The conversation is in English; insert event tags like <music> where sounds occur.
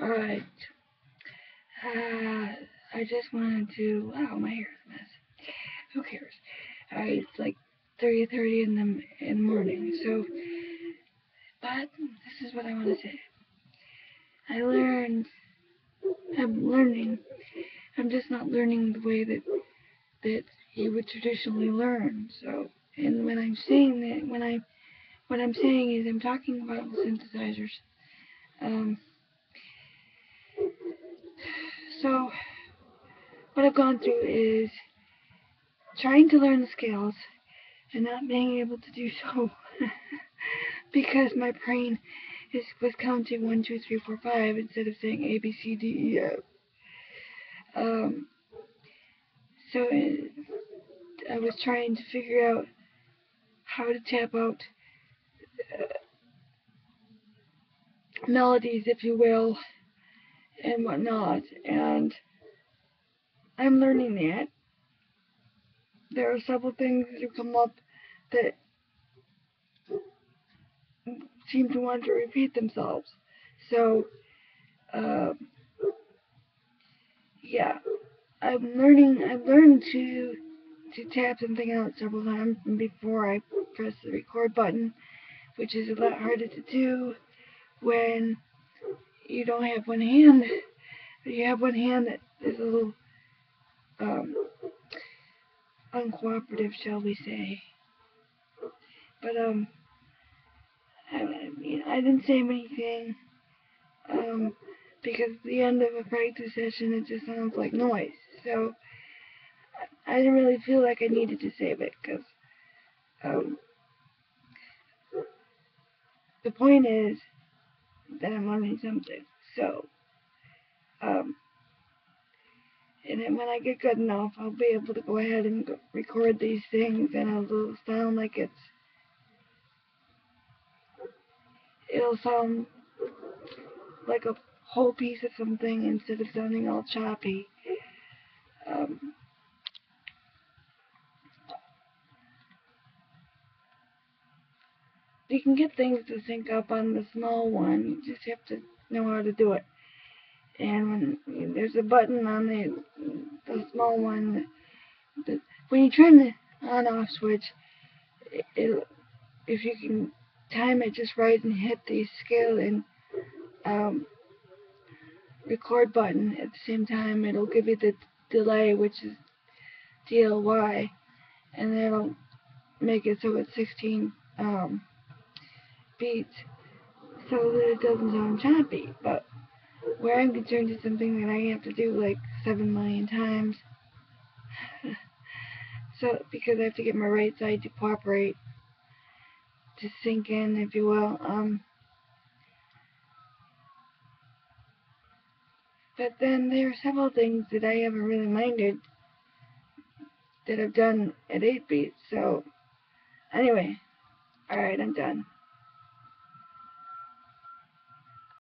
Alright. Uh, I just wanted to. Wow, my hair is a mess. Who cares? Alright, it's like 3:30 in the in the morning. So, but this is what I want to say. I learned. I'm learning. I'm just not learning the way that that you would traditionally learn. So, and when I'm saying that, when I, what I'm saying is I'm talking about the synthesizers. Um, so, what I've gone through is trying to learn the scales and not being able to do so <laughs> because my brain is was counting one, two, three, four, five instead of saying A, B, C, D, E, F. Um, so it, I was trying to figure out how to tap out uh, melodies, if you will, and whatnot. And I'm learning that. There are several things that come up that seem to want to repeat themselves. So, uh, yeah, I'm learning. I've learned to to tap something out several times before I press the record button, which is a lot harder to do when you don't have one hand. You have one hand that is a little um, uncooperative, shall we say. But, um, I, I mean, I didn't say anything, um, because at the end of a practice session, it just sounds like noise. So, I didn't really feel like I needed to save it, because, um, the point is that I'm learning something. So, um, and then when I get good enough, I'll be able to go ahead and go record these things, and it'll sound like it's, it'll sound like a whole piece of something instead of sounding all choppy. Um, you can get things to sync up on the small one. You just have to know how to do it. And when there's a button on the the small one, that when you turn the on-off switch, it, it, if you can time it just right and hit the scale and um, record button at the same time, it'll give you the delay, which is DLY, and that'll make it so it's 16 um, beats so that it doesn't sound choppy. But where I'm concerned is something that I have to do like 7 million times. <laughs> so, because I have to get my right side to cooperate, to sink in, if you will. Um, but then there are several things that I haven't really minded that I've done at 8 beats. So, anyway, alright, I'm done.